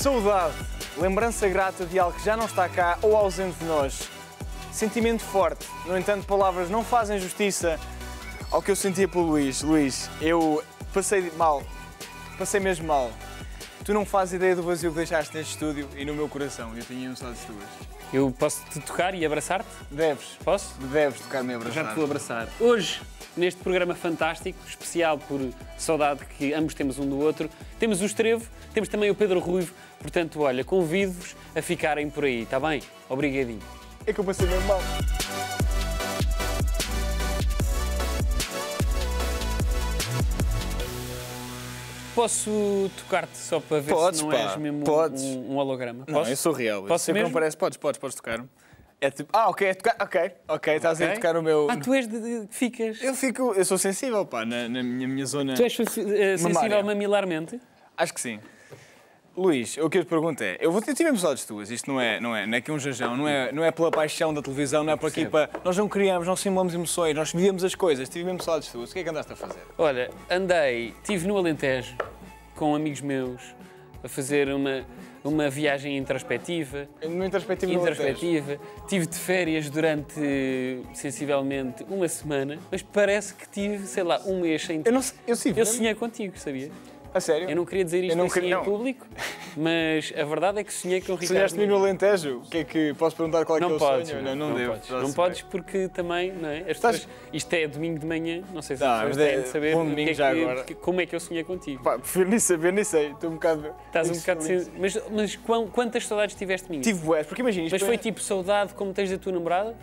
Saudade, lembrança grata de algo que já não está cá ou ausente de nós. Sentimento forte, no entanto, palavras não fazem justiça ao que eu sentia pelo Luís. Luís, eu passei mal, passei mesmo mal. Tu não fazes ideia do vazio que deixaste neste estúdio e no meu coração. Eu tinha saudades tuas. Eu posso te tocar e abraçar-te? Deves, Posso? deves tocar-me e Já abraçar. te vou abraçar. Hoje, neste programa fantástico, especial por saudade que ambos temos um do outro, temos o Estrevo, temos também o Pedro Ruivo. Portanto, olha, convido-vos a ficarem por aí, está bem? Obrigadinho. É que eu passei mesmo mal. Posso tocar-te só para ver Podes, se não pá, és mesmo podes. um, um holograma? Não, Posso? eu sou real. Posso Sempre mesmo? não parece. Podes, podes, podes tocar-me. É tipo. Ah, ok, é tocar. Ok, ok, estás a Ok? tocar o meu. Ah, tu és de, de- ficas. Eu fico. Eu sou sensível, pá, na, na minha, minha zona. Tu és eh, sensível Mamária. mamilarmente? Acho que sim. Luís, o que eu te pergunto é, eu vou ter tive episódios tuas, isto não é, não é, não é que um jajão, não é, não é pela paixão da televisão, não é por aqui para. Nós não criamos, não simulamos emoções, nós vivíamos as coisas, tivemos saudades tuas. O que é que andaste a fazer? Olha, andei, estive no Alentejo com amigos meus a fazer uma, uma viagem introspectiva. No introspectivo no Alentejo. Introspectiva. Tive de férias durante sensivelmente uma semana, mas parece que tive, sei lá, um mês sem. Eu não sei, eu sim, Eu sonhei contigo, sabia? A sério? Eu não queria dizer isto não assim queria- em não. público, mas a verdade é que sonhei com o Ricardo. Sonhaste-me no Alentejo? O que é que. Posso perguntar qual é que é Não o podes, sonho? não, não, devo. podes. Não podes porque também, não é? As Estás- pessoas, isto é domingo de manhã, não sei se Não, as pessoas é têm de saber bom o que domingo é já que- agora. como é que eu sonhei contigo. Pá, prefiro nem saber, nem sei. Estou um bocado. Estás um bocado sem... Mas, mas quão- quantas saudades tiveste de mim? Tive bués, porque imagina. Mas foi tipo saudade como tens da tua namorada?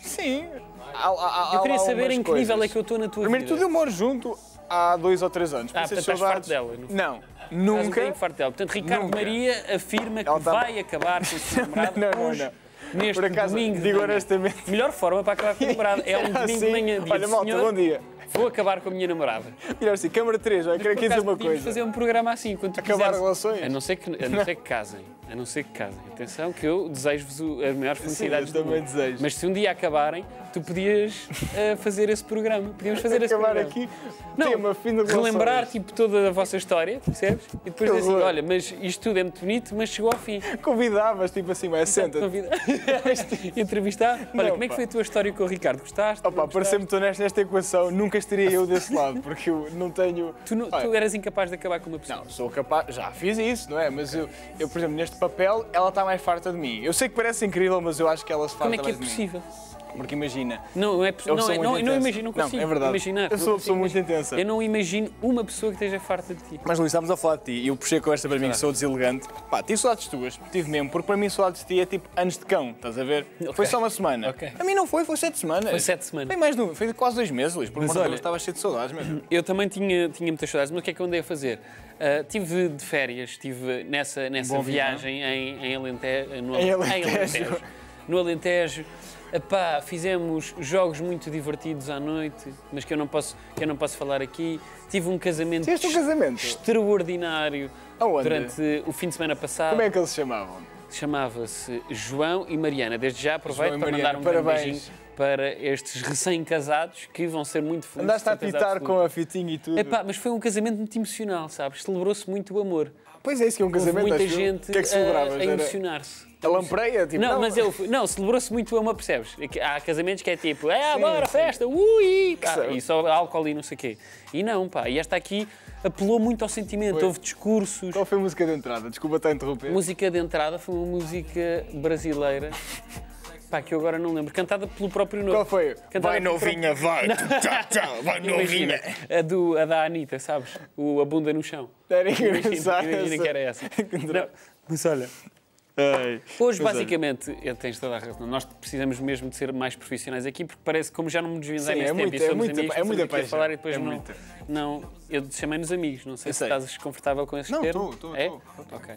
Sim. Há- há- há- Eu queria saber em que nível é que eu estou na tua Primeiro vida. tudo, eu moro junto há dois ou três anos. Ah, portanto, estás saudades- farto dela, Não, um nunca. bocadinho farto dela. Portanto, Ricardo Nunca. Maria afirma que tá- vai acabar com a sua namorada Não, não, hoje, não. neste Por acaso, domingo digo honestamente. Melhor forma para acabar com a namorada é um domingo Assim, de manhã, dia Olha, malta, bom dia. vou acabar com a minha namorada. Melhor assim, câmara 3, eu quero aqui dizer uma coisa. fazer um programa assim, quando Acabar quiseres. relações? A não ser que, a não ser que casem. A não ser que casem. Atenção que eu desejo-vos as maiores felicidades eu do também desejo. Mas se um dia acabarem, tu podias eh, fazer esse programa. Podíamos fazer esse Acabar programa. aqui, Não, tema, fim de relembrar tipo, toda a vossa história, percebes? E depois dizer assim, olha, mas isto tudo é muito bonito, mas chegou ao fim. Convidavas, tipo assim, mas senta-te. Convida... Entrevistar. Olha, Não, como é que foi a tua história com o Ricardo? Gostaste? Opa, para ser muito honesto nesta equação, nunca estaria eu desse lado, porque eu não tenho. Tu, não- tu eras incapaz de acabar com uma pessoa. Não, sou capaz, já fiz isso, não é? Mas eu, eu, por exemplo, neste papel, ela está mais farta de mim. Eu sei que parece incrível, mas eu acho que ela se farta Como é que é mais de mim. Porque imagina, Não, é, não, é, não, não imagino, não Não, consigo é verdade. imaginar. Eu não sou- consigo sou muito intensa. Eu não imagino uma pessoa que esteja farta de ti. Mas Luís, estamos a falar de ti e eu puxei com esta para mim que sou deselegante. Pá, tive saudades tuas, tive mesmo, porque para mim saudades de ti é tipo anos de cão, estás a ver? Ok. Foi só uma semana. Ok. A mim não foi, foi sete semanas. Foi sete semanas. Foi mais de foi quase dois meses, Luís, porque olha, olha- estava cheio de saudades mesmo. Eu também tinha, tinha muitas saudades, mas o que é que eu andei a fazer? Ah, tive de férias, estive nessa, nessa Bom viagem em, em Alentejo. No, Em Alentejo. No Alentejo. Epá, fizemos jogos muito divertidos à noite, mas que eu não posso, que eu não posso falar aqui. Tive um casamento, Tiveste um casamento? extraordinário Aonde? durante o fim de semana passado. Como é que eles se chamavam? Chamava-se João e Mariana. Desde já aproveito para mandar um grande parabéns. beijinho para estes recém-casados que vão ser muito felizes. Andaste a apitar absoluta. com a fitinha e tudo. Epá, mas foi um casamento muito emocional, sabes? Celebrou-se muito o amor. Pois é, isso que é um Houve casamento, muita acho eu. gente O que é que celebravas? a, a Era emocionar-se. a lampreia? Tipo, Não, mas eu, não, celebrou-se muito amor, percebes? É que Há casamentos que é tipo, é, bora, festa, ui, pá, sabe. e só álcool e não sei o quê. E não, pá, e esta aqui apelou muito ao sentimento, houve discursos. Qual foi a música de entrada? Desculpa estar a interromper. Música de entrada foi uma música brasileira, pá, que eu agora não lembro, cantada pelo próprio Novo. Qual foi? Cantada Vai novinha, vai! Tchau, tchau, vai Imagina, novinha! a, do, a da Anitta, sabes? O, a bunda no chão. Era engraçado. imagina essa. que era essa. Não, Mas olha. Ai. Hoje, olha. basicamente, eu tens toda a razão. Nós precisamos mesmo de ser mais profissionais aqui, porque parece que como já não vimos há Sim, imenso é tempo muita- e é somos muita- amigos, é muita paixão. falar e depois É não, muita. não... Eu chamei-nos amigos, não sei Eu se sei. estás desconfortável com esse Não, termo. estou, estou, é? estou. Ok.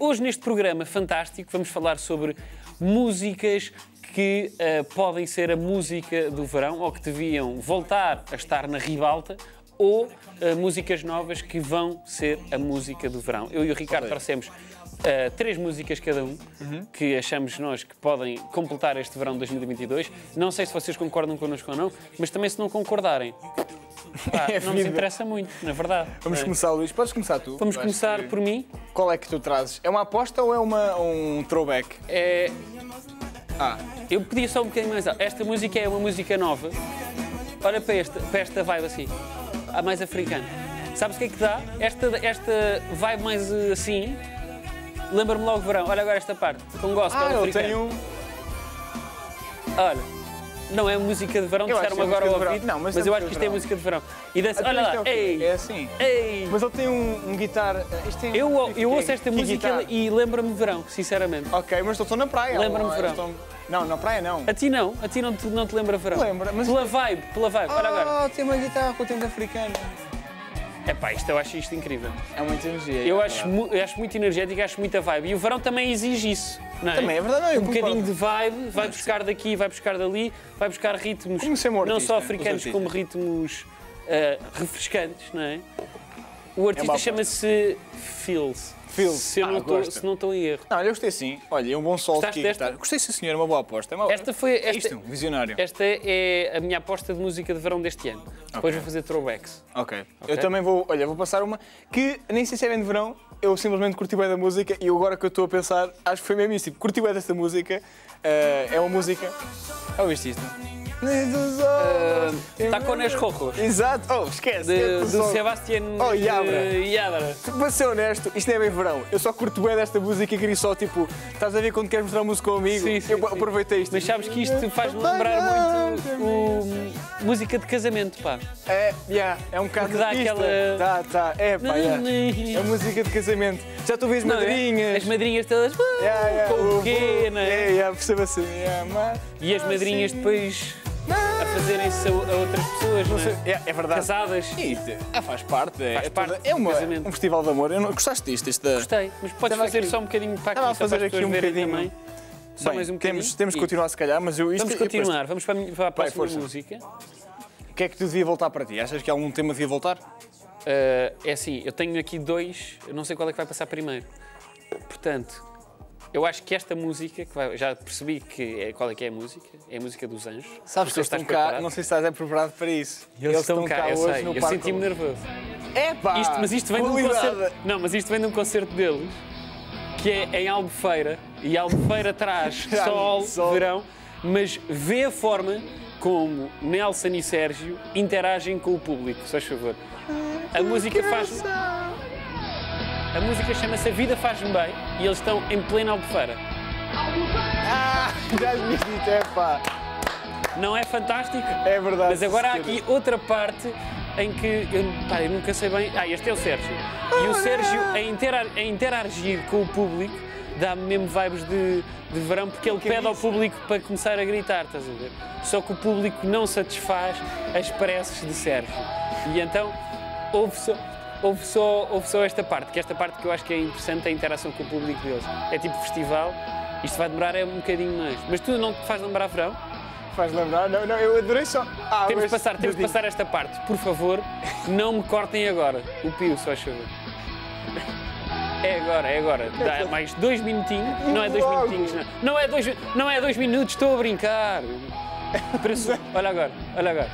Hoje, neste programa fantástico, vamos falar sobre músicas que ah, podem ser a música do verão ou que deviam voltar a estar na ribalta ou ah, músicas novas que vão ser a música do verão. Eu e o Ricardo Olha. trouxemos ah, três músicas cada um que achamos nós que podem completar este verão de 2022. Não sei se vocês concordam connosco ou não, mas também se não concordarem, pá, É não nos vida. interessa muito, na verdade. Vamos é? começar, Luís. Podes começar tu. Vamos Eu começar que- por mim. Qual é que tu trazes? É uma aposta ou é uma, um throwback? É, Ah, eu pedia só um bocadinho mais alto. Esta música é uma música nova. Olha para esta, para esta vibe assim, a mais africana. Sabes o que é que dá? Esta, esta vibe mais eh, assim, lembra-me logo verão. Olha agora esta parte, com gospel ah eu africano. tenho. Olha, não é música de verão, disseram é agora ao de ouvido. Não, mas mas é eu música acho que isto de é música de verão. E dança, olha é lá, quê? ei, É assim. ei. Mas ele tem um, um guitar. Isto tem, Eu, que- eu ouço esta que música guitarra? e lembra-me de verão, sinceramente. Ok, mas estou na praia. Lembra-me ou- verão. estou- Não, na praia não. A ti não, a ti não te, não te lembra verão. Lembra, mas- Pela vibe, pela vibe. Olha agora. Oh, tem uma guitarra com o tempo africano. É pá, isto eu acho isto incrível. É muita energia. Eu é acho, mu- eu acho muito energético, acho muita vibe. E o verão também exige isso, não é? Também é verdade, não, eu Um concordo. bocadinho de vibe, vai buscar daqui, vai buscar dali, vai buscar ritmos Como ser um não artista, só os africanos como ritmos ah, refrescantes, não é? O artista uma chama-se Feels. Feels. Se, Ah, não tô- se não estou em erro. Não, eu gostei sim. Olha, é um bom aqui. desta? guitarra. Gostei sim, senhor. É uma boa aposta. É uma... Esta foi. É Esta, isto, visionário. esta é a minha aposta de música de verão deste ano. Depois Ok. vou fazer throwbacks. Ok. Eu também vou, olha, vou passar uma que nem sei se é bem de verão, eu simplesmente curti bem da música e agora que eu estou a pensar, acho que foi mesmo isso, tipo, curti bem desta música, eh, é uma música... Ouviste isto? Uh, Tacones Rojos. Exato, oh, esquece. De, é do Sebastián Oh, Yabra. Yabra. Para ser honesto, isto não é bem verão. Eu só curto bem desta música e queria só, tipo, estás a ver quando queres mostrar música a amigo? Sim, sim, eu sim. aproveitei isto. Mas sabes que isto faz-me lembrar muito o, música de casamento, pá. É, yeah, é um bocado Porque dá aquela- Tá, tá, é pá, yeah. É música de casamento. Já tu vês é? madrinhas. As madrinhas todas Yeah, yeah, com o quê, não É, é? yeah, percebo assim. Yeah, mas... E as madrinhas depois a fazerem-se a, a outras pessoas, não é? É, é verdade. Casadas. E, é, faz parte. É, Faz parte é uma- um festival de amor. Eu não, gostaste disto? Da... Gostei, mas podes Estava fazer aqui- só um bocadinho para aqui, Estava a fazer aqui um bocadinho. também. Só Bem, mais um bocadinho. temos, temos que continuar se calhar, mas eu... Isto, Vamos depois- continuar, vamos para a, para a próxima música. O que é que tu devia voltar para ti? Achas que algum tema devia voltar? Uh, é assim, eu tenho aqui dois, eu não sei qual é que vai passar primeiro. Portanto, eu acho que esta música, que vai- já percebi que é, qual é que é a música, é a música dos anjos. Sabes que eles estão cá, preparado. não sei se estás preparado para isso. Eles, estão cá, eu hoje sei, no eu senti-me nervoso. Epá, Isto, mas isto vem de um concerto. Não, mas isto vem de um concerto deles, que é em Albufeira, e Albufeira traz sol, sol. verão, mas vê a forma como Nelson e Sérgio interagem com o público, se faz favor. A música faz. A música chama-se A Vida Faz-me Bem e eles estão em plena Albufeira. Ah, já lhe disse, é pá. Não é fantástico? É verdade. Mas agora há aqui outra parte em que eu, pá, eu nunca sei bem. Ah, este é o Sérgio. E o Sérgio, a, interar- a interagir com o público, dá-me mesmo vibes de, de verão, porque ele pede ao público para começar a gritar, estás a ver? Só que o público não satisfaz as preces de Sérgio. E então houve só, houve, só, houve só esta parte, que esta parte que eu acho que é interessante, é a interação com o público deles. É tipo festival, isto vai demorar é um bocadinho mais. Mas tu não te faz lembrar verão? Faz lembrar? Não, não, eu adorei só. Ah, Temos de passar, temos de passar esta parte. Por favor, não me cortem agora. O Pio, só favor. É agora, é agora. Dá mais dois minutinhos. Não é dois minutinhos, não. Não é dois, não é dois minutos, estou a brincar. Olha agora, olha agora.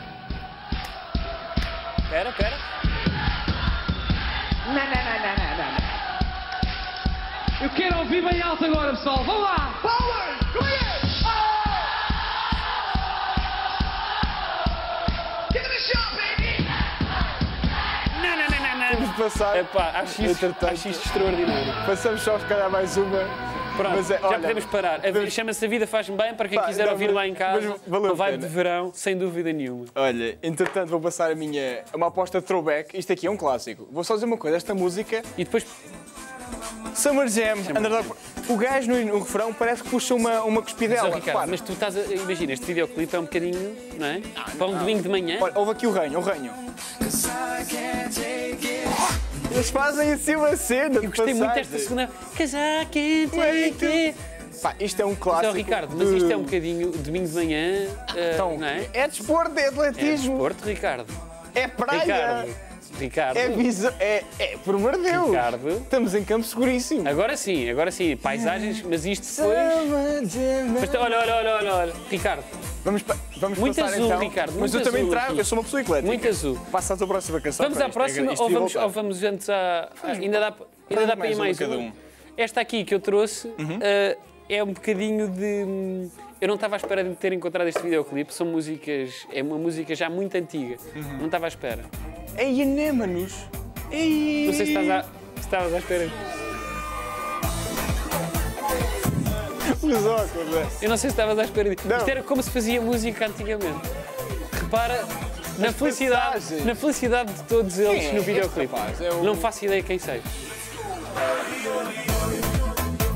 Espera, espera. Eu quero ouvir bem alto agora, pessoal. Vamos lá! Power! Não, não, não, não, não. Temos de passar. Epá, acho isto, Entretanto- acho isto extraordinário. Passamos só se calhar mais uma. Pronto, Mas é- já olha, podemos parar. A vi- Chama-se A Vida Faz-me Bem, para quem Pá, quiser não, ouvir mas- lá em casa. mas valeu a Uma vibe pena. de verão, sem dúvida nenhuma. Olha, entretanto vou passar a minha. uma aposta de throwback. Isto aqui é um clássico. Vou só dizer uma coisa: esta música, E depois Summer Jam, Underdog. O gajo no, no refrão parece que puxa uma, uma cuspidela. Ricardo, repara. mas tu estás a. Imagina, este videoclipe é um bocadinho, não é? Para um domingo de manhã. Olha, houve aqui o ranho, o ranho. Eles fazem assim uma cena. Eu gostei muito desta segunda. Cause I can't take it. Pá, isto é um Mas, clássico. ó, Ricardo, mas de- isto é um bocadinho domingo de manhã, eh, Então, não é? é desporto, é É atletismo, desporto, Ricardo. é, praia, Ricardo. Ricardo. é visão. É, é, por amor de Deus. Ricardo. Estamos em campo seguríssimo. Agora sim, agora sim. Paisagens, mas isto depois. Mas, olha, olha, olha, olha, olha. Ricardo, Vamos, pa- vamos Muito passar azul, então. Ricardo, Mas muito eu também trago, aqui. eu sou uma pessoa eclética. Muito azul. Passa à tua próxima canção. Vamos à próxima isto ou vamos, ou vamos antes a. ainda dá, ainda dá para ir mais mais cada um. Esta aqui que eu trouxe eh, é um bocadinho de. hum, Eu não estava à espera de ter encontrado este videoclipe. São músicas. É uma música já muito antiga. Não estava à espera. Ei, anémanos! Ei! Não sei se estás à, se estavas à espera. Os óculos, é. Eu não sei se estavas à espera disso. Não. Isto era como se fazia música antigamente. Repara na felicidade, passagens. na felicidade de todos eles é no este videoclipe. rapaz? É o- Não faço ideia quem seja.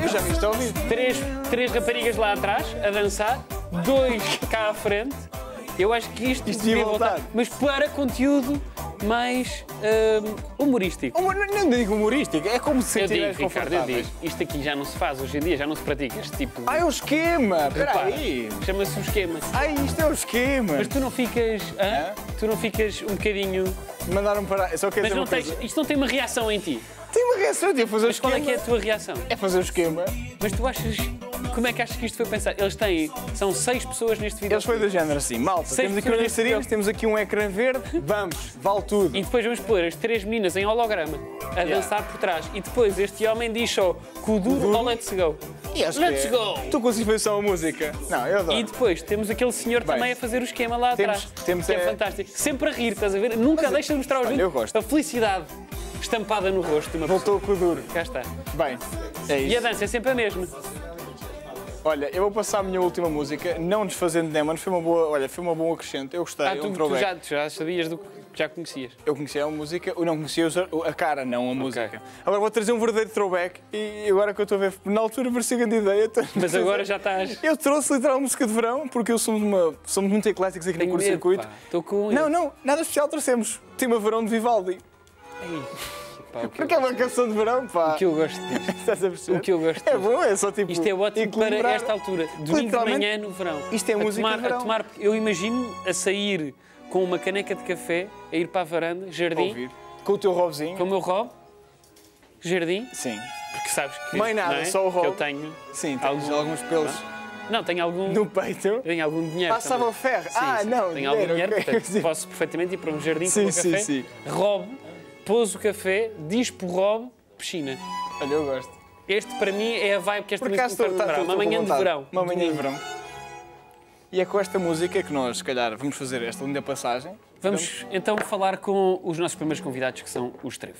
Eu já vi isto ao vivo. Três, três raparigas lá atrás a dançar, dois cá à frente. Eu acho que isto, Isto devia voltar. Mas para conteúdo mais hum, humorístico. Humor- Não, digo humorístico, é como se Eu digo, Ricardo, eu digo, isto aqui já não se faz hoje em dia, já não se pratica este tipo. Ah, é o esquema! Espera Repara, aí! Chama-se um esquema. Ai, isto é o esquema! Mas tu não ficas. hã? Hã? Tu não ficas um bocadinho. Mandaram parar. Só quero Mas dizer não tens, coisa. isto não tem uma reação em ti. Tem uma reação, que fazer o Mas qual é esquema. que é a tua reação? É fazer o esquema. Mas tu achas. Como é que achas que isto foi pensado? Eles têm. São seis pessoas neste vídeo. Eles foi do género assim, malta, Seis temos aqui dançarinos, temos aqui um ecrã verde, vamos, vale tudo. E depois vamos pôr as três meninas em holograma a dançar por trás. E depois este homem diz só duro ou let's go. E acho Let's que é- go! Tu com a música. Não, eu adoro. E depois temos aquele senhor Bem, também a fazer o esquema lá temos- atrás. temos que é, é- fantástico. Sempre a rir, estás a ver? Nunca deixa de mostrar aos vídeos eu gosto. a felicidade estampada no rosto de uma pessoa. Voltou com o duro. Cá está. Bem, é E a isso. dança é sempre a mesma. Olha, eu vou passar a minha última música, não desfazendo Demons, foi uma boa, olha, foi uma boa acrescente. Eu gostei, Ah, é tu, um tu já, tu já sabias do que já conhecias. Eu conhecia a música, eu não conhecia a cara, não a música. Agora vou trazer um verdadeiro throwback e agora que eu estou a ver, na altura parecia grande ideia. estou- Mas agora já estás. Eu trouxe literal música de verão, porque eu somos, uma, somos muito ecléticos aqui no Tenho medo, curto-circuito. pá. Estou com. Não, não, nada especial trouxemos. Tema Verão de Vivaldi. Ei, pá, o que Porque é uma canção de verão, pá. O que eu gosto disto. Estás a perceber? O que eu gosto É disto. bom, é só tipo. Isto é ótimo para equilibrar. esta altura. Domingo de manhã no verão. isto é a música tomar, de verão. A tomar, eu imagino a sair com uma caneca de café, a ir para a varanda, jardim, Ouvir. Com o teu robzinho. com o meu robe, jardim, Sim. porque sabes que. Mais nada, não é? só o que robe. eu tenho. Sim, Algum- alguns pelos Não, tenho algum. no peito. tenho algum dinheiro. Passava o ferro. Sim, ah, sim, não. Tenho algum dinheiro, ok. portanto, posso perfeitamente ir para um jardim Sim, com sim, café, sim. robe, pôs o café, diz para o robe, piscina. Olha, eu gosto. Este para mim é a vibe que esta Por música acaso me faz estou- tá- lembrar. estou Uma manhã de verão. Uma manhã de verão. E é com esta música que nós, se calhar, vamos fazer esta linda passagem. Vamos então falar com os nossos primeiros convidados, que são os Trevo.